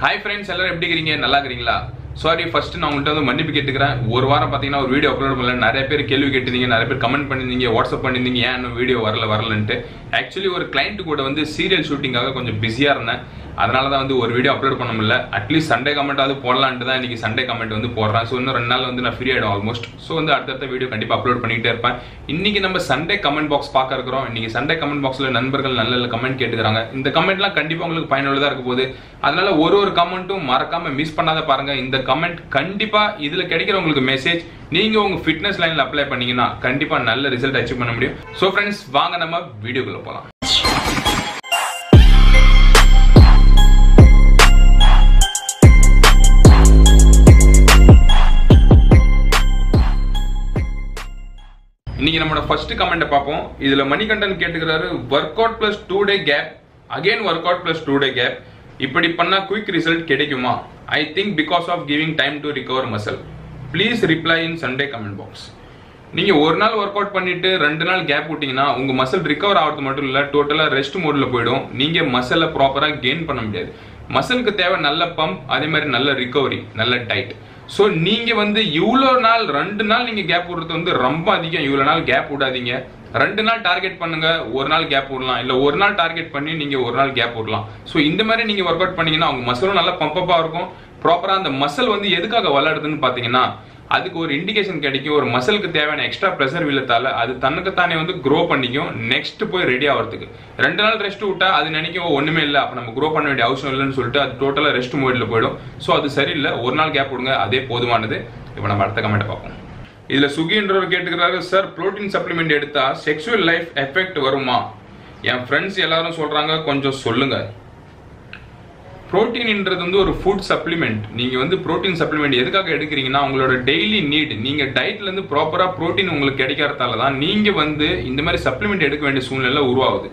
Hi friends எல்லாரும் எப்படி இருக்கிறீங்க நல்லா இருக்கிறீங்களா சாரி ஃபர்ஸ்ட் நான் உங்கள்கிட்ட வந்து மன்னிப்பு கேட்டுக்கிறேன். ஒரு வாரம் பார்த்தீங்கன்னா ஒரு வீடியோ அப்லோட் பண்ணல. நிறைய பேர் கேள்வி கேட்டிருந்தீங்க நிறைய பேர் கமெண்ட் பண்ணியிருந்தீங்க வாட்ஸ்அப் பண்ணியிருந்தீங்க ஏன் இன்னும் வீடியோ வரல வரலன்ட்டு. ஆக்சுவலி ஒரு கிளைண்ட் கூட வந்து சீரியல் ஷூட்டிங்காக கொஞ்சம் பிஸியாக இருந்தேன். அதனால தான் வந்து ஒரு வீடியோ அப்லோட் பண்ண முடியல. அட்லீஸ்ட் சண்டே கமெண்ட்டாவது போடலான்ட்டு தான் இன்றைக்கி சண்டே கமெண்ட் வந்து போடுறேன் ஸோ இன்னும் ரெண்டு நாள் வந்து நான் ஃப்ரீ ஆகிடும் ஆல்மோஸ்ட் ஸோ வந்து அடுத்தடுத்த வீடியோ கண்டிப்பாக அப்லோட் பண்ணிகிட்டே இருப்பேன். இன்னைக்கு நம்ம சண்டே கமெண்ட் பாக்ஸ் பார்க்க இருக்கிறோம். இன்னைக்கு சண்டே கமெண்ட் பாக்ஸில் நண்பர்கள் நல்ல நல்ல கமெண்ட் கேட்டுக்கிறாங்க. இந்த கமெண்ட்லாம் கண்டிப்பாக உங்களுக்கு பயனுள்ளதாக இருக்க போகுது. அதனால ஒரு ஒரு கமெண்ட்டும் மறக்காமல் மிஸ் பண்ணாத பாருங்கள் இந்த கமெண்ட் கண்டிப்பாக இதில் கிடைக்கிற உங்களுக்கு மெசேஜ் நீங்கள் உங்கள் ஃபிட்னஸ் லைனில் அப்ளை பண்ணீங்கன்னா கண்டிப்பாக நல்ல ரிசல்ட் அச்சீவ் பண்ண முடியும். ஸோ ஃப்ரெண்ட்ஸ் வாங்க நம்ம வீடியோக்குள்ளே போகலாம் இன்னைக்கு நம்மளோட ஃபர்ஸ்ட் கமெண்ட் பார்ப்போம். இதுல Manikandan கேட்டுக்கிறாரு workout plus two day gap again workout plus two day gap இப்படி பண்ணா குயிக் ரிசல்ட் கிடைக்குமா? I think because of giving time to recover muscle please reply in Sunday comment box நீங்க ஒரு நாள் ஒர்க் அவுட் பண்ணிட்டு ரெண்டு நாள் கேப் விட்டீங்கன்னா உங்க மசில் ரிகவர் ஆகிறது மட்டும் இல்ல டோட்டலா ரெஸ்ட் மோட்ல போயிடும். நீங்க மசிலை ப்ராப்பரா கெயின் பண்ண முடியாது. மசிலுக்கு தேவை நல்ல பம்ப் அதே மாதிரி நல்ல ரிகவரி நல்ல டைட் ஸோ நீங்கள் வந்து இவ்வளோ நாள் ரெண்டு நாள் நீங்கள் கேப் விடுறது வந்து ரொம்ப அதிகம். இவ்வளோ நாள் கேப் விடாதீங்க. ரெண்டு நாள் டார்கெட் பண்ணுங்க. ஒரு நாள் கேப் விடலாம். இல்லை ஒரு நாள் டார்கெட் பண்ணி நீங்கள் ஒரு நாள் கேப் விடலாம். ஸோ இந்த மாதிரி நீங்கள் ஒர்க் அவுட் பண்ணீங்கன்னா அவங்க மசிலும் நல்லா பம்பப்பாக இருக்கும். ப்ராப்பராக அந்த மசில் வந்து எதுக்காக விளையாடுதுன்னு பார்த்தீங்கன்னா அதுக்கு ஒரு இண்டிகேஷன் கிடைக்கும் ஒரு மசிலுக்கு தேவையான எக்ஸ்ட்ரா ப்ரெஷர் விழுத்தால அது தன்னுக்கு தானே வந்து க்ரோ பண்ணிக்கும் நெக்ஸ்ட் போய் ரெடி ஆகிறதுக்கு ரெண்டு நாள் ரெஸ்ட் விட்டா அது நினைக்கும் ஒண்ணுமே இல்லை அப்ப நம்ம க்ரோ பண்ண வேண்டிய அவசியம் இல்லைன்னு சொல்லிட்டு அது டோட்டலா ரெஸ்ட் மோடில் போயிடும். ஸோ அது சரியில்லை. ஒரு நாள் கேப் விடுங்க அதே போதுமானது. இப்போ நம்ம அடுத்த கமெண்ட் பார்ப்போம். இதுல சுகின்றவர் கேட்டுக்கிறாரு சார் புரோட்டீன் சப்ளிமெண்ட் எடுத்தா செக்ஷுவல் லைஃப் எஃபெக்ட் வருமா? என் ஃப்ரெண்ட்ஸ் எல்லாரும் சொல்றாங்க கொஞ்சம் சொல்லுங்க. புரோட்டீன்ன்றது வந்து ஒரு ஃபுட் சப்ளிமெண்ட் நீங்கள் வந்து ப்ரோட்டீன் சப்ளிமெண்ட் எதுக்காக எடுக்கிறீங்கன்னா உங்களோட டெய்லி நீட் நீங்கள் டயட்லேருந்து ப்ராப்பராக ப்ரோட்டீன் புரோட்டீன் உங்களுக்கு கிடைக்கிறதால தான் நீங்கள் வந்து இந்த மாதிரி சப்ளிமெண்ட் எடுக்க வேண்டிய சூழ்நிலை உருவாகுது.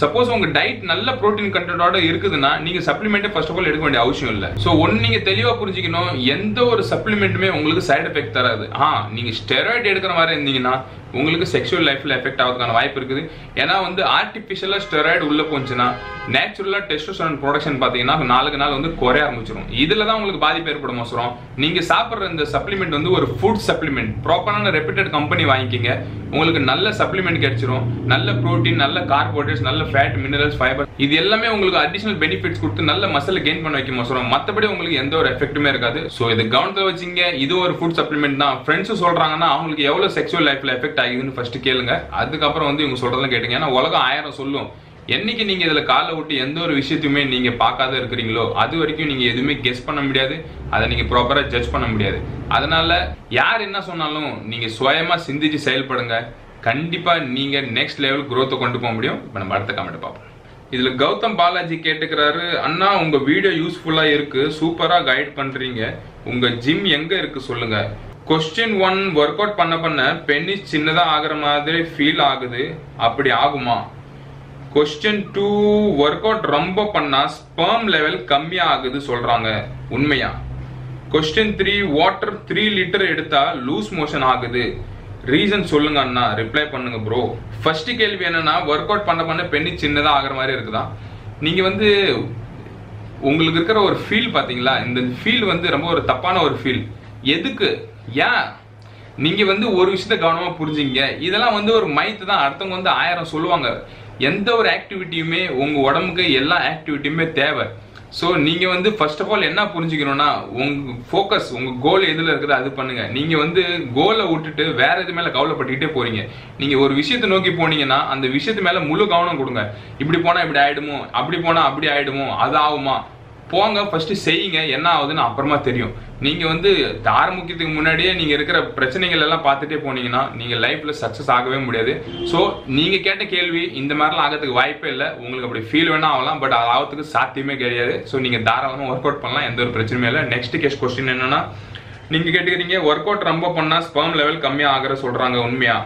சப்போஸ் உங்க டயட் நல்ல புரோட்டீன் கண்டென்ட்டோட இருக்குதுன்னா நீங்க சப்ளிமெண்ட் ஃபர்ஸ்ட் ஆஃப் ஆல் எடுக்க வேண்டிய அவசியம் இல்லை. ஸோ ஒன்னு நீங்க தெளிவா புரிஞ்சுக்கணும் எந்த ஒரு சப்ளிமெண்ட்டுமே உங்களுக்கு சைட் எஃபெக்ட் தராது. ஆ நீங்க ஸ்டெராய்டு எடுக்கிற மாதிரி இருந்தீங்கன்னா உங்களுக்கு செக்ஷுவல் லைஃப்ல எஃபெக்ட் ஆகிறதுக்கான வாய்ப்பு இருக்குது. ஏன்னா வந்து ஆர்டிஃபிஷியலா ஸ்டெராய்டு உள்ள போச்சுன்னா நேச்சுரலா டெஸ்டோஸ்டரோன் ப்ரொடக்ஷன் பாத்தீங்கன்னா நாளுக்கு நாள் வந்து குறைய ஆரம்பிச்சிடும் இதுல தான் உங்களுக்கு பாதிப்பு ஏற்படும் அவசரம். நீங்க சாப்பிடுற இந்த சப்ளிமெண்ட் வந்து ஒரு ஃபுட் சப்ளிமெண்ட் ப்ராப்பரான ரெப்யூட்டட் கம்பெனி வாங்கிக்கிங்க. உங்களுக்கு நல்ல சப்ளிமெண்ட் கிடைச்சிரும். நல்ல ப்ரோட்டீன் நல்ல கார்போஹைட்ரேட்ஸ் நல்ல ஃபேட் மினரல்ஸ் ஃபைபர் இது எல்லாமே உங்களுக்கு அடிஷனல் பெனிஃபிட்ஸ் கொடுத்து நல்ல மசில் கெயின் பண்ண வைக்கும் அவசரம். மற்றபடி உங்களுக்கு எந்த ஒரு எஃபெக்ட்டுமே இருக்காது. ஸோ இது கவனத்தில் வச்சுங்க. இது ஒரு ஃபுட் சப்ளிமெண்ட் தான். ஃப்ரெண்ட்ஸ் சொல்றாங்கன்னா அவங்களுக்கு எவ்வளவு செக்ஷுவல் லைஃப்ல எஃபெக்ட் ஆகுதுன்னு ஃபர்ஸ்ட் கேளுங்க. அதுக்கப்புறம் வந்து இவங்க சொல்றதெல்லாம் கேட்டுங்க. ஏன்னா உலகம் ஆயிரம் சொல்லும். என்னைக்கு நீங்க இதுல காலை விட்டு எந்த ஒரு விஷயத்தையுமே நீங்க பார்க்காத இருக்கிறீங்களோ அது வரைக்கும் நீங்க எதுவுமே கெஸ் பண்ண முடியாது. அதை நீங்க ப்ராப்பரா ஜட்ஜ் பண்ண முடியாது. அதனால யார் என்ன சொன்னாலும் நீங்க சுயமா சிந்திச்சு செயல்படுங்க. கண்டிப்பா நீங்க நெக்ஸ்ட் லெவல் குரோத்தை கொண்டு போக முடியும். இப்போ நம்ம அடுத்த கமெண்ட் பார்ப்போம். இதுல கௌதம் பாலாஜி கேட்டுக்கிறாரு அண்ணா உங்க வீடியோ யூஸ்ஃபுல்லா இருக்கு. சூப்பரா கைட் பண்றீங்க. உங்க ஜிம் எங்க இருக்கு சொல்லுங்க. கொஸ்டின் ஒன் ஒர்க் அவுட் பண்ண பண்ண பென்னிஸ் சின்னதாக ஆகிற மாதிரி ஃபீல் ஆகுது. அப்படி ஆகுமா? கொஸ்டின் டூ ஒர்க் அவுட் ரொம்ப பண்ணா ஸ்பெர்ம் லெவல் கம்மியாக ஆகுது சொல்றாங்க. உண்மையா? Question three water three litre எடுத்தா லூஸ் மோஷன் ஆகுது. ரீசன் சொல்லுங்க அண்ணா ரிப்ளை பண்ணுங்க ப்ரோ ஃபர்ஸ்ட் கேள்வி என்னன்னா ஒர்க் அவுட் பண்ண பண்ண பெண்ணி சின்னதாக ஆகுற மாதிரி இருக்குதா? நீங்க வந்து உங்களுக்கு இருக்கிற ஒரு ஃபீல் பாத்தீங்களா? இந்த ஃபீல் வந்து ரொம்ப ஒரு தப்பான ஒரு ஃபீல் எதுக்கு? ஏன் நீங்க வந்து ஒரு விஷயத்த கவனமா புரிஞ்சுங்க. இதெல்லாம் வந்து ஒரு மைத்து தான். அடுத்தவங்க வந்து ஆயிரம் சொல்லுவாங்க. எந்த ஒரு ஆக்டிவிட்டியுமே உங்க உடம்புக்கு எல்லா ஆக்டிவிட்டியுமே தேவை. ஸோ நீங்க வந்து ஃபர்ஸ்ட் ஆஃப் ஆல் என்ன புரிஞ்சுக்கணும்னா உங்க ஃபோக்கஸ் உங்க கோல் எதுல இருக்குது அது பண்ணுங்க. நீங்க வந்து கோலை விட்டுட்டு வேற எது மேல கவலைப்பட்டுக்கிட்டே போறீங்க. நீங்க ஒரு விஷயத்தை நோக்கி போனீங்கன்னா அந்த விஷயத்து மேல முழு கவனம் கொடுங்க. இப்படி போனா இப்படி ஆயிடுமோ? அப்படி போனா அப்படி ஆயிடுமோ? அது ஆகுமா? போங்க ஃபர்ஸ்ட் செய்யுங்க என்ன ஆகுதுன்னு அப்புறமா தெரியும். நீங்க வந்து ஆரம்பிக்கிறதுக்கு முன்னாடியே நீங்க இருக்கிற பிரச்சனைகள் எல்லாம் பார்த்துட்டே போனீங்கன்னா நீங்க லைஃப்ல சக்சஸ் ஆகவே முடியாது. ஸோ நீங்க கேட்ட கேள்வி இந்த மாதிரிலாம் ஆகிறதுக்கு வாய்ப்பே இல்லை. உங்களுக்கு அப்படி ஃபீல் வேணா ஆகலாம் பட் அது ஆகிறதுக்கு சாத்தியமே கிடையாது. ஸோ நீங்க தாராளமாக ஒர்க் அவுட் பண்ணலாம் எந்த ஒரு பிரச்சனையும் இல்லை. நெக்ஸ்ட் கேஸ் கொஸ்டின் என்னன்னா நீங்க கேட்டுக்கிறீங்க ஒர்க் அவுட் ரொம்ப பண்ணா ஸ்பெர்ம் லெவல் கம்மியாக ஆகிற சொல்றாங்க உண்மையா?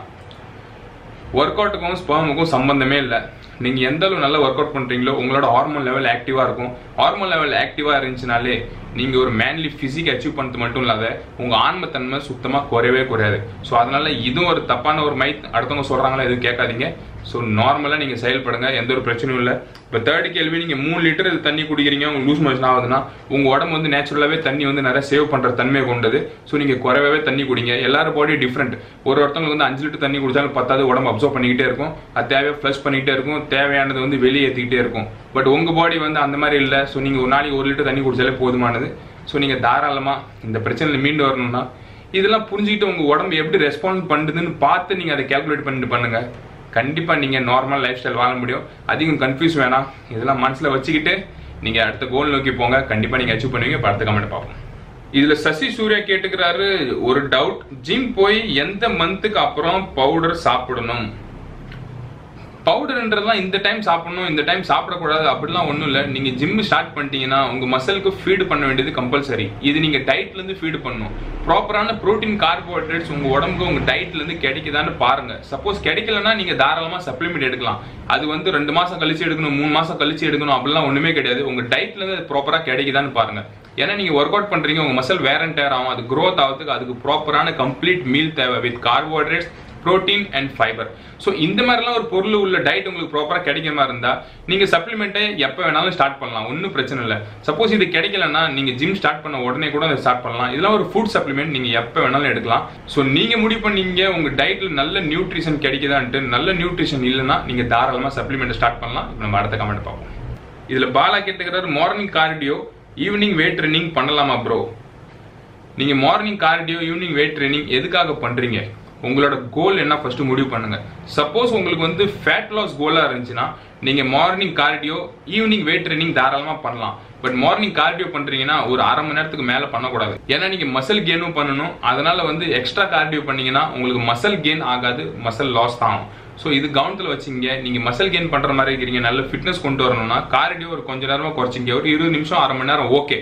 ஒர்க் அவுட்டுக்கும் ஸ்பெர்முக்கும் சம்பந்தமே இல்லை. நீங்க எந்த அளவு நல்லா ஒர்க் அவுட் பண்றீங்களோ உங்களோட ஹார்மோன் லெவல் ஆக்டிவா இருக்கும். ஹார்மோன் லெவல் ஆக்டிவா இருந்துச்சுனாலே நீங்க ஒரு மேன்லி ஃபிசிக் அச்சீவ் பண்ணது மட்டும் இல்லாத உங்க ஆன்மத்தன்மை சுத்தமா குறையவே குறையாது. ஸோ அதனால இதுவும் ஒரு தப்பான ஒரு மைத் அடுத்தவங்க சொல்கிறாங்களா எதுவும் கேட்காதீங்க. ஸோ நார்மலாக நீங்கள் செயல்படுங்க எந்த ஒரு பிரச்சனையும் இல்லை. இப்போ தேர்ட் கேள்வி நீங்கள் மூணு லிட்டர் தண்ணி குடிக்கிறீங்க உங்களுக்கு லூஸ் மோஷன் ஆகுதுன்னா உங்கள் உடம்பு வந்து நேச்சுரலாகவே தண்ணி வந்து நிறைய சேவ் பண்ணுற தன்மையை கொண்டது. ஸோ நீங்கள் குறைவாகவே தண்ணி குடிங்க. எல்லாரும் பாடி டிஃப்ரெண்ட் ஒரு ஒருத்தவங்களுக்கு வந்து அஞ்சு லிட்டர் தண்ணி குடிச்சாலும் பத்தாவது உடம்பு அப்சர்வ் பண்ணிக்கிட்டே இருக்கும். அது தேவையாக ஃப்ளஷ் பண்ணிக்கிட்டே இருக்கும். தேவையானது வந்து வெளியே ஏற்றிக்கிட்டே இருக்கும். பட் உங்கள் பாடி வந்து அந்த மாதிரி இல்லை. ஸோ நீங்கள் ஒரு நாளைக்கு ஒரு லிட்டர் தண்ணி குடிச்சாலே போதுமானது. ஸோ நீங்கள் தாராளமாக இந்த பிரச்சனையில் மீண்டு வரணும்னா இதெல்லாம் புரிஞ்சுக்கிட்டு உங்கள் உடம்பு எப்படி ரெஸ்பாண்ட் பண்ணுதுன்னு பார்த்து நீங்கள் அதை கேல்குலேட் பண்ணிட்டு பண்ணுங்கள் கண்டிப்பாக நீங்கள் நார்மல் லைஃப் ஸ்டைல் வாழ முடியும். அதிகம் கன்ஃபியூஸ் வேணாம். இதெல்லாம் மனசில் வச்சுக்கிட்டு நீங்கள் அடுத்த கோல் நோக்கி போங்க. கண்டிப்பாக நீங்கள் அச்சீவ் பண்ணுவீங்க. இப்போ அடுத்த கமெண்ட் பார்ப்போம். இதில் சசி சூர்யா கேட்டுக்கிறாரு ஒரு டவுட் ஜிம் போய் எந்த மந்த்துக்கு அப்புறம் பவுடர் சாப்பிடணும்? பவுடர்ன்றதுலாம் இந்த டைம் சாப்பிடணும் இந்த டைம் சாப்பிடக்கூடாது அப்படிலாம் ஒன்றும் இல்லை. நீங்கள் ஜிம் ஸ்டார்ட் பண்ணிட்டீங்கன்னா உங்கள் மசிலுக்கு ஃபீடு பண்ண வேண்டியது கம்பல்சரி இது நீங்கள் டயட்லேருந்து ஃபீடு பண்ணணும். ப்ராப்பரான ப்ரோட்டீன் கார்போஹைட்ரேட்ஸ் உங்கள் உடம்புக்கு உங்கள் டயட்லேருந்து கிடைக்குதான்னு பாருங்கள் சப்போஸ் கிடைக்கலன்னா நீங்கள் தாராளமாக சப்ளிமெண்ட் எடுக்கலாம். அது வந்து ரெண்டு மாதம் கழிச்சு எடுக்கணும் மூணு மாதம் கழிச்சு எடுக்கணும் அப்படிலாம் ஒன்றுமே கிடையாது. உங்கள் டயட்லேருந்து அது ப்ராப்பராக கிடைக்குதான்னு பாருங்கள் ஏன்னா நீங்கள் ஒர்க் அவுட் பண்ணுறீங்க உங்கள் மசில் வேர் அண்ட் ஆகும். அது க்ரோத் ஆகிறதுக்கு அதுக்கு ப்ராப்பரான கம்ப்ளீட் மீல் தேவை. With carbohydrates protein and fibre so இந்த மாதிரிலாம் ஒரு பொருள் உள்ள டயட் உங்களுக்கு ப்ராப்பராக கிடைக்கிற மாதிரி இருந்தால் நீங்கள் சப்ளிமெண்ட்டை எப்போ வேணாலும் ஸ்டார்ட் பண்ணலாம். ஒன்றும் பிரச்சனை இல்லை. சப்போஸ் இது கிடைக்கலன்னா நீங்கள் ஜிம் ஸ்டார்ட் பண்ண உடனே கூட அதை ஸ்டார்ட் பண்ணலாம். இதெல்லாம் ஒரு ஃபுட் சப்ளிமெண்ட் நீங்கள் எப்போ வேணாலும் எடுக்கலாம். ஸோ நீங்கள் முடிவு பண்ணீங்க உங்கள் டயட்டில் நல்ல நியூட்ரிஷன் கிடைக்குதான்ட்டு நல்ல நியூட்ரிஷன் இல்லைன்னா நீங்கள் தாராளமாக சப்ளிமெண்ட் ஸ்டார்ட் பண்ணலாம். இப்போ நம்ம அடுத்த கமெண்ட் பார்ப்போம். இதில் Bala கேட்டுக்கிறார் morning cardio evening weight training bro bro நீங்கள் morning cardio evening weight training எதுக்காக பண்ணுறீங்க உங்களோட கோல் என்ன ஃபர்ஸ்ட் முடிவு பண்ணுங்க. சப்போஸ் உங்களுக்கு வந்து ஃபேட் லாஸ் கோலாக இருந்துச்சுன்னா நீங்கள் morning cardio evening weight training தாராளமாக பண்ணலாம். பட் மார்னிங் கார்டியோ பண்ணுறீங்கன்னா ஒரு அரை மணி நேரத்துக்கு மேலே பண்ணக்கூடாது. ஏன்னா நீங்கள் மசில் கெயினும் பண்ணணும். அதனால வந்து எக்ஸ்ட்ரா கார்டியோ பண்ணீங்கன்னா உங்களுக்கு மசில் கெயின் ஆகாது மசில் லாஸ் தான் ஆகும். ஸோ இது கவனத்தில் வச்சிங்க. நீங்கள் மசில் கெயின் பண்ணுற மாதிரி இருக்கிறீங்க நல்ல ஃபிட்னஸ் கொண்டு வரணும்னா கார்டியோ ஒரு கொஞ்ச நேரமாக குறைச்சிங்க ஒரு இருபது நிமிஷம் அரை மணி நேரம் ஓகே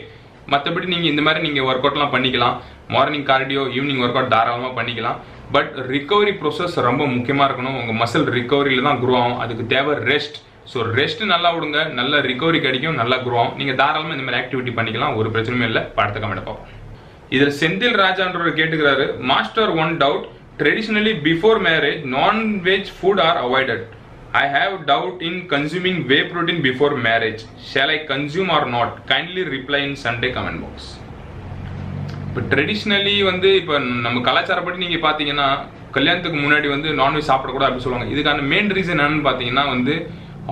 மற்றபடி நீங்கள் இந்த மாதிரி நீங்கள் ஒர்க் அவுட்லாம் பண்ணிக்கலாம். Morning cardio evening workout தாராளமாக பண்ணிக்கலாம். பட் ரிகவரி ப்ரோசஸ் ரொம்ப முக்கியமாக இருக்கணும். உங்கள் மசில் ரிகவரியில் தான் குரோ ஆகும். அதுக்கு தேவை ரெஸ்ட் ஸோ ரெஸ்ட் நல்லா விடுங்க. நல்ல ரிகவரி கிடைக்கும். நல்லா குரோ ஆகும். நீங்கள் தாராளமாக இந்த மாதிரி ஆக்டிவிட்டி பண்ணிக்கலாம். ஒரு பிரச்சனையும் இல்லை. படத்தை கமெண்ட் பார்ப்போம் இதில் செந்தில் ராஜான்றவர் கேட்டுக்கிறாரு master one doubt traditionally before marriage nonveg food are avoided I have doubt in consuming whey protein before marriage shall I consume or not kindly reply in Sunday comment box இப்போ traditionally வந்து இப்போ நம்ம கலாச்சாரப்படி நீங்கள் பார்த்தீங்கன்னா கல்யாணத்துக்கு முன்னாடி வந்து நான்வெஜ் சாப்பிடக்கூடாது அப்படின்னு சொல்லுவாங்க. இதுக்கான மெயின் ரீசன் என்னன்னு பார்த்தீங்கன்னா வந்து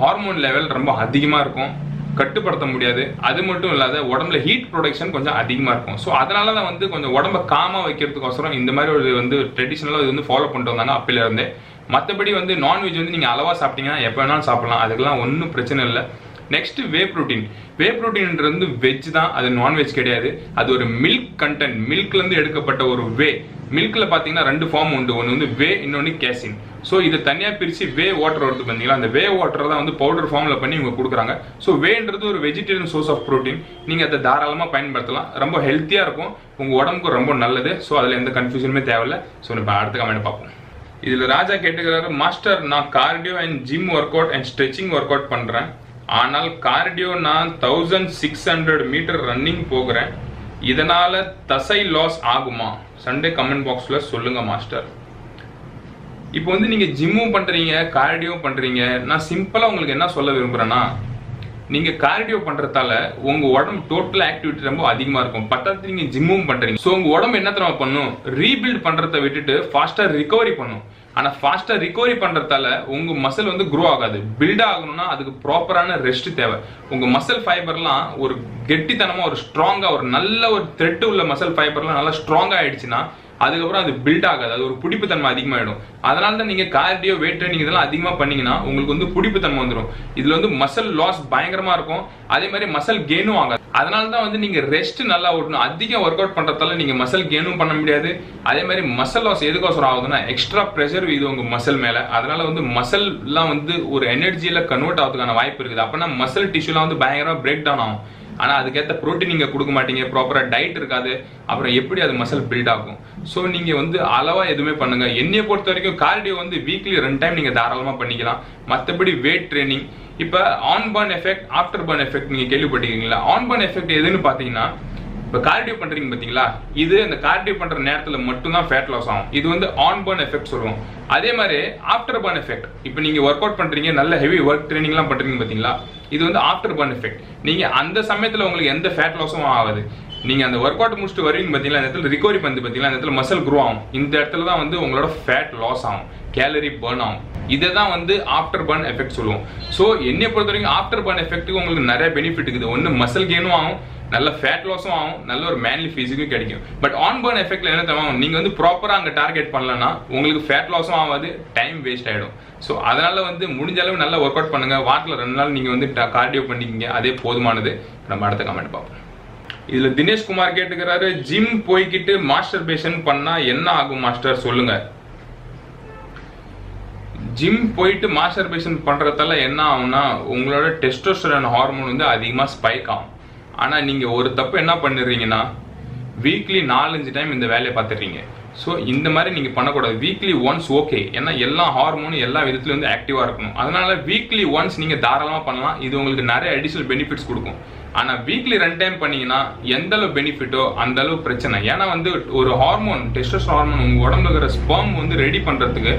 ஹார்மோன் லெவல் ரொம்ப அதிகமாக இருக்கும். கட்டுப்படுத்த முடியாது. அது மட்டும் இல்லாத உடம்புல ஹீட் ப்ரொடக்ஷன் கொஞ்சம் அதிகமாக இருக்கும். ஸோ அதனால தான் வந்து கொஞ்சம் உடம்ப காமாக வைக்கிறதுக்கோசரம் இந்த மாதிரி ஒரு வந்து ட்ரெடிஷ்னலாக இது வந்து ஃபாலோ பண்ணிட்டு வந்தாங்க அப்பிலேருந்தே மற்றபடி வந்து நான்வெஜ் வந்து நீங்கள் அளவாக சாப்பிட்டீங்கன்னா எப்போ வேணாலும் சாப்பிடலாம். அதுக்கெல்லாம் ஒன்றும் பிரச்சனை இல்லை. நெக்ஸ்ட் வே ப்ரோட்டீன் வே ப்ரோட்டீன்ன்றது வந்து வெஜ் தான் அது நான்வெஜ் கிடையாது. அது ஒரு மில்க் கண்டென்ட் மில்க்லேருந்து எடுக்கப்பட்ட ஒரு வே மில்கில் பார்த்தீங்கன்னா ரெண்டு ஃபார்ம் உண்டு. ஒன்று வந்து வே இன்னொன்று கேசின் ஸோ இதை தனியாக பிரித்து வே வாட்டர் வருது பார்த்தீங்களா அந்த வே வாட்டர் தான் வந்து பவுடர் ஃபார்மில் பண்ணி இவங்க கொடுக்குறாங்க. ஸோ வேன்றது ஒரு வெஜிடேரியன் சோர்ஸ் ஆஃப் ப்ரோட்டீன் நீங்கள் அதை தாராளமாக பயன்படுத்தலாம். ரொம்ப ஹெல்த்தியாக இருக்கும். உங்கள் உடம்புக்கு ரொம்ப நல்லது. ஸோ அதில் எந்த கன்ஃபியூஷனுமே தேவையில்லை. ஸோ நம்ம அடுத்த கமெண்ட் பார்ப்போம். இதில் ராஜா கேட்டுக்கிறாரு மாஸ்டர் நான் cardio and gym workout and stretching workout பண்ணுறேன் ஆனால் கார்டியோ நான் thousand six hundred metre running போகிறேன். இதனால தசை லாஸ் ஆகுமா? சண்டே கமெண்ட் பாக்ஸில் சொல்லுங்க மாஸ்டர் இப்போ வந்து நீங்கள் ஜிம்மும் பண்ணுறீங்க கார்டியோ பண்ணுறீங்க நான் சிம்பிளாக உங்களுக்கு என்ன சொல்ல விரும்புகிறேன்னா நீங்கள் கார்டியோ பண்ணுறதால உங்கள் உடம்பு டோட்டல் ஆக்டிவிட்டி ரொம்ப அதிகமாக இருக்கும். பத்தாவது நீங்கள் ஜிம்மும் பண்ணுறீங்க ஸோ உங்கள் உடம்பு என்ன தரமா பண்ணும்? ரீபில்ட் பண்ணுறத விட்டுட்டு ஃபாஸ்ட்டாக ரிகவரி பண்ணும். ஆனால் ஃபாஸ்ட்டாக ரிகவரி பண்ணுறதால உங்கள் மசில் வந்து க்ரோ ஆகாது. பில்ட் ஆகணும்னா அதுக்கு ப்ராப்பரான ரெஸ்ட் தேவை. உங்கள் மசில் ஃபைபர்லாம் ஒரு கெட்டித்தனமாக ஒரு ஸ்ட்ராங்காக ஒரு நல்ல ஒரு த்ரெட்டு உள்ள மசில் ஃபைபர்லாம் நல்லா ஸ்ட்ராங்காக ஆயிடுச்சுன்னா அதுக்கப்புறம் அது பில்ட் ஆகாது. அது ஒரு பிடிப்புத்தன்மை அதிகமாகிடும் அதனால தான் நீங்கள் கார்டியோ வெயிட் ட்ரைனிங் இதெல்லாம் அதிகமாக பண்ணீங்கன்னா உங்களுக்கு வந்து பிடிப்புத்தன்மை வந்துடும் இதில் வந்து மசல் லாஸ் பயங்கரமாக இருக்கும். அதே மாதிரி மசல் கெயினும் ஆகாது. அதனால தான் வந்து நீங்கள் ரெஸ்ட் நல்லா ஓட்டணும். அதிகம் ஒர்க் அவுட் பண்ணுறதால நீங்கள் மசல் கெயினும் பண்ண முடியாது. அதே மாதிரி மசல் லாஸ் எதுக்கோசரம் ஆகுதுன்னா எக்ஸ்ட்ரா ப்ரெஷர் இது உங்கள் மசல் மேலே. அதனால வந்து மசல்லாம் வந்து ஒரு எனர்ஜியில் கன்வெர்ட் ஆகிறதுக்கான வாய்ப்பு இருக்குது. அப்போனா மசல் டிஷ்யூலாம் வந்து பயங்கரமாக பிரேக் டவுன் ஆகும். ஆனால் அதுக்கேற்ற ப்ரோட்டீன் நீங்கள் கொடுக்க மாட்டீங்க ப்ராப்பராக டயட் இருக்காது அப்புறம் எப்படி அது மசில் பில்ட் ஆகும்? ஸோ நீங்கள் வந்து அளவாக எதுவுமே பண்ணுங்கள் என்னையை பொறுத்த வரைக்கும் கார்டியோ வந்து வீக்லி ரெண்டு டைம் நீங்கள் தாராளமாக பண்ணிக்கலாம். மற்றபடி வெயிட் ட்ரைனிங் இப்போ on burn effect after burn effect நீங்கள் கேள்விப்பட்டிருக்கீங்களா? ஆன் பர்ன் எஃபெக்ட் எதுன்னு பார்த்தீங்கன்னா இப்போ கார்டியோ பண்றீங்க பாத்தீங்களா? இது இந்த கார்டியோ பண்ற நேரத்தில் மட்டும்தான் ஃபேட் லாஸ் ஆகும். இது வந்து ஆன் பர்ன் எஃபெக்ட் சொல்லுவோம். அதே மாதிரி ஆஃப்டர் பர்ன் எஃபெக்ட் இப்போ நீங்க ஒர்க் அவுட் பண்றீங்க நல்ல ஹெவி ஒர்க் ட்ரைனிங்லாம் பண்றீங்க பாத்தீங்களா? இது வந்து ஆஃப்டர் பர்ன் எஃபெக்ட் நீங்க அந்த சமயத்தில் உங்களுக்கு எந்த ஃபேட் லாஸும் ஆகாது. நீங்க அந்த ஒர்க் அவுட் முடிச்சுட்டு வருவீங்க பாத்தீங்களா? அந்த இடத்துல ரிகவரி பண்ணி பாத்தீங்களா? அந்த இடத்துல மசில் க்ரோ ஆகும். இந்த இடத்துல தான் வந்து உங்களோட ஃபேட் லாஸ் ஆகும். கேலரி பர்ன் ஆகும். இதை தான் வந்து ஆஃப்டர் பர்ன் எஃபெக்ட் சொல்லுவோம். ஸோ என்னை பொறுத்த வரைக்கும் ஆஃப்டர் பர்ன் எஃபெக்ட்டுக்கு உங்களுக்கு நிறைய பெனிஃபிட் இருக்குது. ஒன்று மசில் கெயினும் ஆகும். நல்ல ஃபேட் லாஸும் ஆகும் நல்ல ஒரு மேன்லி ஃபிசிக்கும் கிடைக்கும். பட் ஆன் பர்ன் எஃபெக்ட்ல என்ன தவிர நீங்க வந்து ப்ராப்பரா அங்க டார்கெட் பண்ணலன்னா உங்களுக்கு ஃபேட் லாஸும் ஆகாது டைம் வேஸ்ட் ஆயிடும். ஸோ அதனால வந்து முடிஞ்ச அளவு நல்லா ஒர்க் அவுட் பண்ணுங்க. வாரத்தில் ரெண்டு நாள் நீங்க வந்து கார்டியோ பண்ணிக்கிங்க. அதே போதுமானது. நம்ம அடுத்த கமெண்ட் பார்ப்போம். இதுல தினேஷ் குமார் கேட்டுக்கிறாரு ஜிம் போய்கிட்டு மாஸ்டர் பேஷன் பண்ணா என்ன ஆகும் மாஸ்டர் சொல்லுங்க. ஜிம் போயிட்டு மாஸ்டர்பேஷன் பண்றதால என்ன ஆகும்னா உங்களோட டெஸ்டோஸ்டரன் ஹார்மோன் வந்து அதிகமா ஸ்பைக் ஆகும். ஆனால் நீங்கள் ஒரு தப்பு என்ன பண்ணிடுறீங்கன்னா வீக்லி நாலஞ்சு டைம் இந்த வேலையை பார்த்துடுறீங்க. ஸோ இந்த மாதிரி நீங்கள் பண்ணக்கூடாது. வீக்லி ஒன்ஸ் ஓகே ஏன்னா எல்லா ஹார்மோனும் எல்லா விதத்துலையும் வந்து ஆக்டிவாக இருக்கணும். அதனால வீக்லி ஒன்ஸ் நீங்கள் தாராளமாக பண்ணலாம். இது உங்களுக்கு நிறைய அடிஷ்னல் பெனிஃபிட்ஸ் கொடுக்கும். ஆனால் வீக்லி ரெண்டு டைம் பண்ணீங்கன்னா எந்த அளவு பெனிஃபிட்டோ அந்த அளவு பிரச்சனை. ஏன்னா வந்து ஒரு ஹார்மோன் டெஸ்டஸ் ஹார்மோன் உங்க உடம்புல இருக்கிற ஸ்பெர்ம் வந்து ரெடி பண்றதுக்கு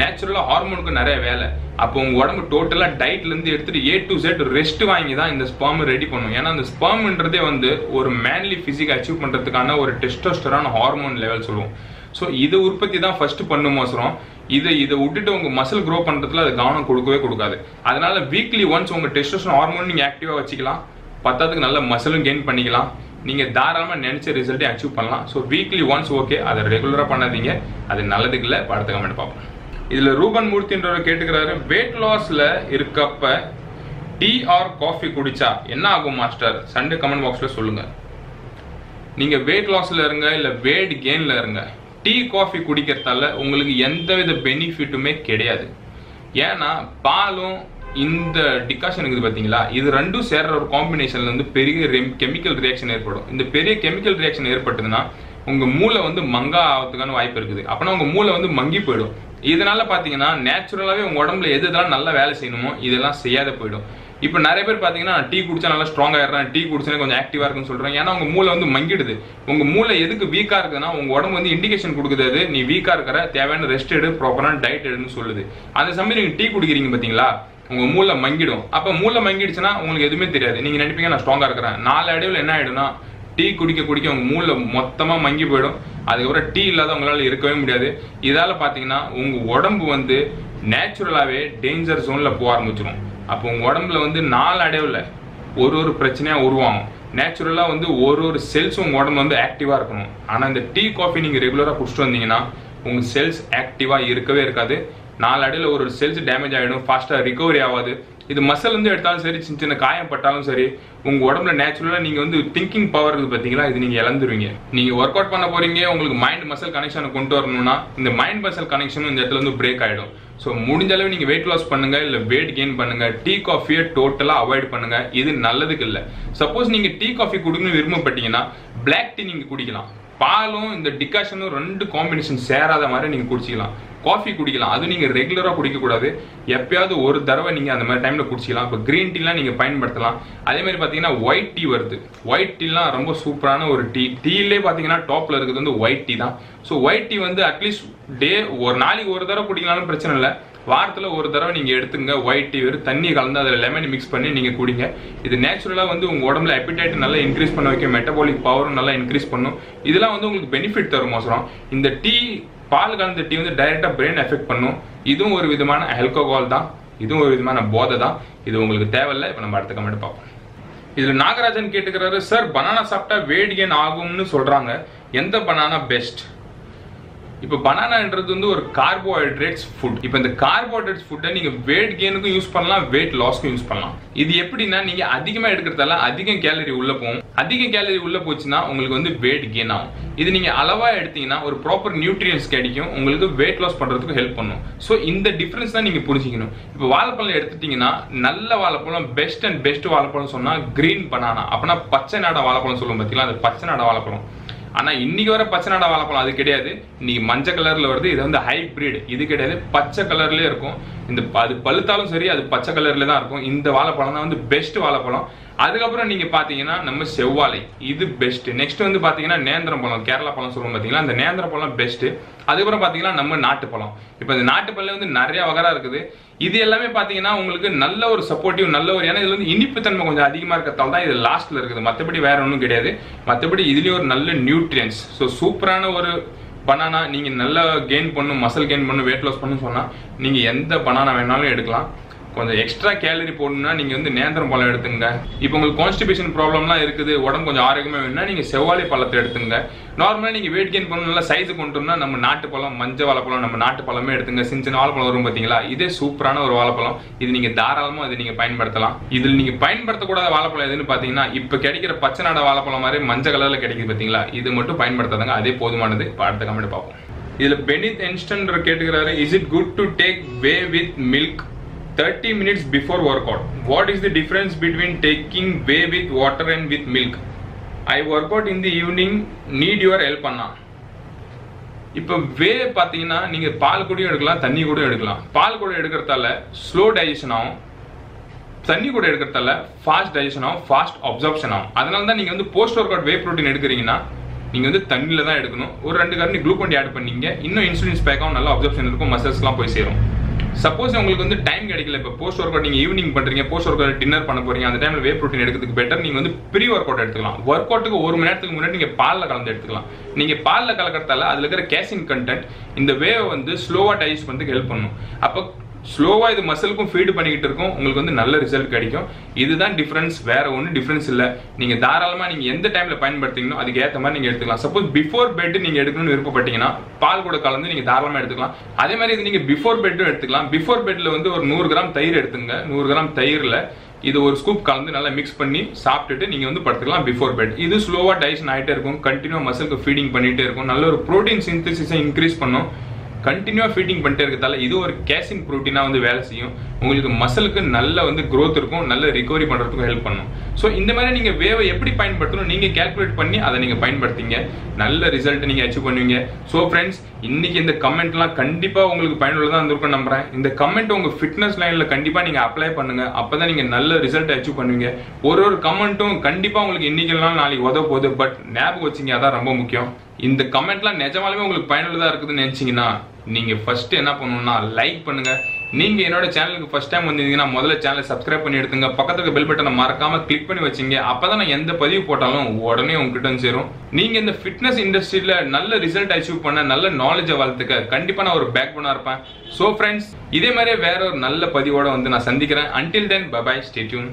நேச்சுரலா ஹார்மோனுக்கு நிறைய வேலை. அப்போ உங்க உடம்பு டோட்டலா டயட்ல இருந்து எடுத்துட்டு ஏ டு செட் ரெஸ்ட் வாங்கி தான் இந்த ஸ்பெர்ம் ரெடி பண்ணும். ஏன்னா அந்த ஸ்பம்ன்றதே வந்து ஒரு மேன்லி பிசிக் அச்சீவ் பண்றதுக்கான ஒரு டெஸ்டோஸ்டரான ஹார்மோன் லெவல் சொல்லுவோம். ஸோ இது உற்பத்தி தான் ஃபர்ஸ்ட் பண்ணும் அவசரம். இதை இதை விட்டுட்டு உங்க மசில் க்ரோ பண்றதுல அது கவனம் கொடுக்கவே கொடுக்காது. அதனால வீக்லி ஒன்ஸ் உங்க டெஸ்டோஸ்டரான் ஹார்மோன் நீங்க ஆக்டிவா வச்சுக்கலாம். பத்தாவதுக்கு நல்ல மசிலும் கெயின் பண்ணிக்கலாம். நீங்கள் தாராளமாக நினச்ச ரிசல்ட்டை அச்சீவ் பண்ணலாம். ஸோ வீக்லி ஒன்ஸ் ஓகே அதை ரெகுலராக பண்ணாதீங்க. அது நல்லதுக்கு இல்லை அடுத்த கமெண்ட் பார்ப்போம். இதில் ரூபன் மூர்த்தின்றவர் கேட்டுக்கிறாரு வெயிட் லாஸில் இருக்கப்ப டீ ஆர் காஃபி குடிச்சா என்ன ஆகும் மாஸ்டர் சண்டே கமெண்ட் பாக்ஸில் சொல்லுங்கள் நீங்கள் வெயிட் லாஸில் இருங்க இல்லை வெயிட் கெயின்ல இருங்க. டீ காஃபி குடிக்கிறதால உங்களுக்கு எந்தவித பெனிஃபிட்டுமே கிடையாது. ஏன்னா பாலும் இந்த டிகாஷன் இருக்குது பார்த்தீங்களா இது ரெண்டும் சேர்ற ஒரு காம்பினேஷன்ல வந்து பெரிய கெமிக்கல் ரியாக்ஷன் ஏற்படும். இந்த பெரிய கெமிக்கல் ரியாக்ஷன் ஏற்பட்டதுன்னா உங்க மூளை வந்து மங்கா ஆகிறதுக்கான வாய்ப்பு இருக்குது. அப்பனா உங்க மூளை வந்து மங்கி போயிடும். இதனால பாத்தீங்கன்னா நேச்சுரலாவே உங்க உடம்புல எது இதெல்லாம் நல்லா வேலை செய்யணுமோ இதெல்லாம் செய்யாத போயிடும். இப்போ நிறைய பேர் பார்த்தீங்கன்னா டீ குடிச்சா நல்லா ஸ்ட்ராங் ஆயிடுறேன் டீ குடிச்சா கொஞ்சம் ஆக்டிவா இருக்குன்னு சொல்கிறேன் ஏன்னா உங்க மூளை வந்து மங்கிடுது. உங்க மூளை எதுக்கு வீக்கா இருக்குதுன்னா உங்க உடம்பு வந்து இண்டிகேஷன் கொடுக்குது அது. நீ வீக்கா இருக்கிற தேவையான ரெஸ்ட் எடு ப்ராப்பரான டயட் எடுன்னு சொல்லுது. அந்த சமயம் நீங்க டீ குடிக்கிறீங்க பாத்தீங்களா? உங்கள் மூளை மங்கிடும். அப்போ மூளை மங்கிடுச்சுன்னா உங்களுக்கு எதுவுமே தெரியாது. நீங்கள் நினைப்பீங்க நான் ஸ்ட்ராங்காக இருக்கிறேன். நாலு அடைவில் என்ன ஆகிடும்னா டீ குடிக்க குடிக்க உங்கள் மூளை மொத்தமாக மங்கி போயிடும். அதுக்கப்புறம் டீ இல்லாத உங்களால் இருக்கவே முடியாது. இதால் பார்த்தீங்கன்னா உங்கள் உடம்பு வந்து நேச்சுரலாகவே டேஞ்சர் ஜோனில் போக ஆரம்பிச்சிடும் அப்போ உங்கள் உடம்புல வந்து நாலு அடைவில் ஒரு ஒரு பிரச்சனையாக உருவாகும். நேச்சுரலாக வந்து ஒரு ஒரு செல்ஸும் உங்கள் உடம்பு வந்து ஆக்டிவாக இருக்கணும். ஆனால் இந்த டீ காஃபி நீங்கள் ரெகுலராக குடிச்சிட்டு வந்தீங்கன்னா உங்கள் செல்ஸ் ஆக்டிவாக இருக்கவே இருக்காது. நாலு அடியில் ஒரு செல்ஸ் டேமேஜ் ஆகிடும் ஃபாஸ்ட்டாக ரிகவரி ஆகாது இது மசில் வந்து எடுத்தாலும் சரி சின்ன சின்ன காயம் பட்டாலும் சரி உங்கள் உடம்புல நேச்சுரலாக நீங்கள் வந்து திங்கிங் பவர் இருக்குது பார்த்தீங்களா இது நீங்கள் இழந்துருவீங்க. நீங்கள் ஒர்க் அவுட் பண்ண போகிறீங்க உங்களுக்கு மைண்ட் மசில் கனெக்ஷனை கொண்டு வரணும்னா இந்த மைண்ட் மசில் கனெக்ஷனும் இந்த இடத்துல வந்து பிரேக் ஆகிடும் ஸோ முடிஞ்ச அளவு நீங்கள் வெயிட் லாஸ் பண்ணுங்கள் இல்லை வெயிட் கெயின் பண்ணுங்கள் டீ காஃபியை டோட்டலாக அவாய்ட் பண்ணுங்கள் இது நல்லதுக்கு இல்லை. சப்போஸ் நீங்கள் டீ காஃபி குடிக்கணும்னு விரும்பப்பட்டீங்கன்னா பிளாக் டீ நீங்கள் குடிக்கலாம். பாலும் இந்த டிகாஷனும் ரெண்டு காம்பினேஷன் சேராத மாதிரி நீங்கள் குடிச்சிக்கலாம். காஃபி குடிக்கலாம். அது நீங்கள் ரெகுலராக குடிக்கக்கூடாது. எப்பயாவது ஒரு தடவை நீங்கள் அந்த மாதிரி டைமில் குடிச்சிக்கலாம். இப்போ க்ரீன் டீலாம் நீங்கள் பயன்படுத்தலாம். அதே மாதிரி ஒயிட் டீ வருது. ஒயிட் டீலாம் ரொம்ப சூப்பரான ஒரு டீ டீலே பார்த்தீங்கன்னா டாப்பில் இருக்கிறது வந்து ஒயிட் டீ தான். ஸோ ஒயிட் டீ வந்து அட்லீஸ்ட் டே ஒரு நாளைக்கு ஒரு தடவை குடிக்கலாம்னு பிரச்சனை இல்லை. வாரத்தில் ஒரு தடவை நீங்கள் எடுத்துங்க ஒயிட் டீ வெறும் தண்ணி கலந்து அதில் லெமன் மிக்ஸ் பண்ணி நீங்கள் குடிங்க. இது நேச்சுரலாக வந்து உங்கள் உடம்புல appetite நல்லா இன்க்ரீஸ் பண்ண வைக்க மெட்டபாலிக் பவரும் நல்லா இன்க்ரீஸ் பண்ணும். இதெல்லாம் வந்து உங்களுக்கு பெனிஃபிட் தரும் மோசரம். இந்த டீ பால் கலந்த டீ வந்து டைரெக்டாக பிரெயின் எஃபெக்ட் பண்ணும். இதுவும் ஒரு விதமான ஆல்கோஹால் தான். இதுவும் ஒரு விதமான போதை தான். இது உங்களுக்கு தேவையில்லை. இப்போ நம்ம அடுத்த கமெண்ட் பார்ப்போம். இதில் நாகராஜன் கேட்டுக்கிறாரு சார் பனானா சாப்பிட்டா weight gain ஆகும்னு சொல்கிறாங்க எந்த பனானா பெஸ்ட் இப்போ பனானான்றது வந்து ஒரு கார்போஹைட்ரேட்ஸ் ஃபுட் இப்போ இந்த கார்போஹைட்ரேட்ஸ் ஃபுட்டை நீங்க வெயிட் கெயினுக்கும் யூஸ் பண்ணலாம் வெயிட் லாஸ்க்கும் யூஸ் பண்ணலாம். இது எப்படின்னா நீங்க அதிகமா எடுக்கிறதால அதிகம் கேலரி உள்ள போகும். அதிக கேலரி உள்ள போச்சுன்னா உங்களுக்கு வந்து வெயிட் கெயின் ஆகும். இது நீங்க அளவா எடுத்தீங்கன்னா ஒரு ப்ராப்பர் நியூட்ரியன்ஸ் கிடைக்கும். உங்களுக்கு வெயிட் லாஸ் பண்றதுக்கு ஹெல்ப் பண்ணும். ஸோ இந்த டிஃபரன்ஸ் தான் நீங்க புரிஞ்சுக்கணும். இப்போ வாழைப்பழம் எடுத்துட்டீங்கன்னா நல்ல வாழைப்பழம் பெஸ்ட் அண்ட் பெஸ்ட் வாழைப்பழம் சொன்னா கிரீன் பனானா அப்படின்னா பச்சை நாட வாழைப்பழம் சொல்லுவோம் பார்த்தீங்களா அது பச்சை நாட வாழைப்பழம். ஆனால் இன்னைக்கு வர பச்சை நாடா வாழைப்பழம் அது கிடையாது. இன்னைக்கு மஞ்சள் கலரில் வருது இது வந்து ஹைபிரிட் இது கிடையாது பச்சை கலர்லேயே இருக்கும். இந்த ப- அது பழுத்தாலும் சரி அது பச்சை கலர்ல தான் இருக்கும். இந்த வாழைப்பழம் தான் வந்து பெஸ்ட் வாழைப்பழம். அதுக்கப்புறம் நீங்க பாத்தீங்கன்னா நம்ம செவ்வாழை இது பெஸ்ட் நெக்ஸ்ட் வந்து பாத்தீங்கன்னா நேந்திரம் பழம் கேரளா பழம் சொல்லுவோம் பாத்தீங்களா? அந்த நேந்திர பழம் பெஸ்ட் அதுக்கப்புறம் பாத்தீங்கன்னா நம்ம நாட்டு பழம். இப்போ இந்த நாட்டு பழம் வந்து நிறைய வகரா இருக்குது. இது எல்லாமே பாத்தீங்கன்னா உங்களுக்கு நல்ல ஒரு சப்போர்ட்டிவ் நல்ல ஒரு ஏன்னா இதுல வந்து இனிப்பு தன்மை கொஞ்சம் அதிகமா இருக்கிறதால தான் இது லாஸ்ட்ல இருக்குது. மத்தபடி வேற ஒன்றும் கிடையாது. மத்தபடி இதுலயும் ஒரு நல்ல நியூட்ரியன்ஸ் ஸோ சூப்பரான ஒரு பனானா நீங்க நல்லா கெயின் பண்ணும் மசில் கெயின் பண்ணும் வெயிட் லாஸ் பண்ணும் சொன்னா நீங்க எந்த பனானா வேணாலும் எடுக்கலாம். கொஞ்சம் எக்ஸ்ட்ரா கேலரி போடணும்னா நீங்க வந்து நேந்திரம் பழம் எடுத்துங்க. இப்போ உங்களுக்கு கான்ஸ்டிபேஷன் ப்ராப்ளம்லாம் இருக்குது உடம்பு கொஞ்சம் ஆரோக்கியமா வேணும்னா நீங்க செவ்வாழை பழத்தை எடுத்துங்க. நார்மலா நீங்க வெயிட் கெயின் பண்ணணும் நல்லா சைஸ் கொண்டு நம்ம நாட்டு பழம் மஞ்சள் வாழைப்பழம் நம்ம நாட்டு பழமே எடுத்துங்க. சின்ன சின்ன வாழைப்பழம் வரும் பாத்தீங்களா? இதே சூப்பரான ஒரு வாழைப்பழம். இது நீங்க தாராளமா இது நீங்க பயன்படுத்தலாம். இதில் நீங்க பயன்படுத்தக்கூடாத வாழைப்பழம் எதுன்னு பாத்தீங்கன்னா இப்ப கிடைக்கிற பச்சை நாட வாழைப்பழம் மாதிரி மஞ்சள் கலர்ல கிடைக்குது பாத்தீங்களா? இது மட்டும் பயன்படுத்தாதாங்க. அதே போதுமானது. இப்போ அடுத்த கமெண்ட் பார்ப்போம். இதுல பெனித் என்ஸ்டன் கேட்டுக்கிறாரு is it good to take whey with milk 30 minutes before workout. What is the difference between taking whey with water and with milk? I work out in the evening, need your help அண்ணா இப்போ whey பார்த்தீங்கன்னா நீங்கள் பால் கூடயும் எடுக்கலாம் தண்ணி கூட எடுக்கலாம். பால் கூட எடுக்கிறதால ஸ்லோ டைஜஷன் ஆகும். தண்ணி கூட எடுக்கிறதால ஃபாஸ்ட் டைஜஷன் ஆகும் ஃபாஸ்ட் அப்சர்ப்ஷன் ஆகும். அதனால தான் நீங்கள் வந்து post workout whey protein எடுக்கிறீங்கன்னா நீங்கள் வந்து தண்ணியில் தான் எடுக்கணும். ஒரு ரெண்டு கரண்டி குளுக்கோண்டி ஆட் பண்ணீங்க. இன்னும் இன்சுலின் ஸ்பேக்காகவும் நல்ல அப்சர்ப்ஷன் இருக்கும் மசில்ஸ்லாம் போய் சேரும். சப்போஸ் உங்களுக்கு வந்து டைம் கிடைக்கல. இப்போ போஸ்ட் ஒர்க் அவுட் நீங்க ஈவினிங் பண்றீங்க போஸ்ட் ஒர்க் அவுட் டின்னர் பண்ண போறீங்க அந்த டைம்ல வே ப்ரோட்டீன் எடுக்கிறதுக்கு பெட்டர் நீங்க வந்து ப்ரீ ஒர்க் அவுட் எடுத்துக்கலாம். ஒர்க் அவுட்டுக்கு ஒரு மணி நேரத்துக்கு முன்னாடி நீங்க பாலில் கலந்து எடுத்துக்கலாம். நீங்க பாலில் கலக்கிறதால அதுல இருக்கிற கேசின் கண்டென்ட் இந்த வேவை வந்து ஸ்லோவா டைஜஸ்ட் பண்ணுறதுக்கு ஹெல்ப் பண்ணும். அப்போ ஸ்லோவா இது மசிலுக்கும் ஃபீடு பண்ணிக்கிட்டு இருக்கும். உங்களுக்கு வந்து நல்ல ரிசல்ட் கிடைக்கும். இதுதான் டிஃப்ரென்ஸ் வேற ஒன்றும் டிஃப்ரென்ஸ் இல்லை. நீங்கள் தாராளமாக நீங்கள் எந்த டைமில் பயன்படுத்திங்களோ அதுக்கு ஏற்ற மாதிரி நீங்க எடுத்துக்கலாம். சப்போஸ் பிஃபோர் பெட் நீங்கள் எடுக்கணும்னு விருப்பப்பட்டீங்கன்னா பால் கூட கலந்து நீங்கள் தாராளமாக எடுத்துக்கலாம். அதே மாதிரி இது நீங்கள் பிஃபோர் பெட்டும் எடுத்துக்கலாம். பிஃபோர் பெட்டில் வந்து ஒரு நூறு கிராம் தயிர் எடுத்துங்க. நூறு கிராம் தயிர்ல இது ஒரு ஸ்கூப் கலந்து நல்லா மிக்ஸ் பண்ணி சாப்பிட்டுட்டு நீங்கள் வந்து படுத்துக்கலாம் பிஃபோர் பெட் இது ஸ்லோவாக டைஜன் ஆயிட்டே இருக்கும். கண்டினியூ மசிலுக்கு ஃபீடிங் பண்ணிட்டே இருக்கும். நல்ல ஒரு ப்ரோட்டீன் சிந்தசிஸை இன்க்ரீஸ் பண்ணும். கண்டினியூவாக ஃபீட்டிங் பண்ணிட்டே இருக்கிறதால இது ஒரு கேசின் ப்ரோட்டீனாக வந்து வேலை செய்யும். உங்களுக்கு மசிலுக்கு நல்ல வந்து க்ரோத் இருக்கும் நல்ல ரிகவரி பண்ணுறதுக்கும் ஹெல்ப் பண்ணும். ஸோ இந்த மாதிரி நீங்கள் வேவை எப்படி பயன்படுத்தணும் நீங்கள் கேல்குலேட் பண்ணி அதை நீங்கள் பயன்படுத்திங்க. நல்ல ரிசல்ட் நீங்கள் அச்சீவ் பண்ணுவீங்க. ஸோ ஃப்ரெண்ட்ஸ் இன்னைக்கு இந்த கமெண்ட்லாம் கண்டிப்பாக உங்களுக்கு பயனுள்ளதாக இருந்திருக்கும் நம்புறேன். இந்த கமெண்ட் உங்கள் ஃபிட்னஸ் லைனில் கண்டிப்பாக நீங்கள் அப்ளை பண்ணுங்கள் அப்போ தான் நீங்கள் நல்ல ரிசல்ட் அச்சீவ் பண்ணுவீங்க. ஒரு ஒரு கமெண்ட்டும் கண்டிப்பாக உங்களுக்கு இன்னைக்கு நாளைக்கு உதவ போகுது. பட் ஞாபகம் வச்சிங்க அதான் ரொம்ப முக்கியம். இந்த கமெண்ட்லாம் நிஜமாலுமே உங்களுக்கு பயனுள்ளதாக இருக்குதுன்னு நினச்சிங்கன்னா நீங்கள் ஃபஸ்ட்டு என்ன பண்ணணும்னா லைக் பண்ணுங்கள் நீங்கள் என்னோட சேனலுக்கு ஃபஸ்ட் டைம் வந்தீங்கன்னா முதல்ல சேனலை சப்ஸ்கிரைப் பண்ணி எடுத்துங்க. பக்கத்துக்கு பெல் பட்டனை மறக்காமல் கிளிக் பண்ணி வச்சீங்க. அப்பதான் நான் எந்த பதிவு போட்டாலும் உடனே உங்ககிட்ட வந்து சேரும். நீங்கள் இந்த ஃபிட்னஸ் இண்டஸ்ட்ரியில் நல்ல ரிசல்ட் அச்சீவ் பண்ண நல்ல நாலேஜை வளர்த்துக்க கண்டிப்பாக நான் ஒரு பேக் போனாக இருப்பேன். ஸோ ஃப்ரெண்ட்ஸ் இதே மாதிரியே வேற ஒரு நல்ல பதிவோட வந்து நான் சந்திக்கிறேன். Until then bye bye stay tuned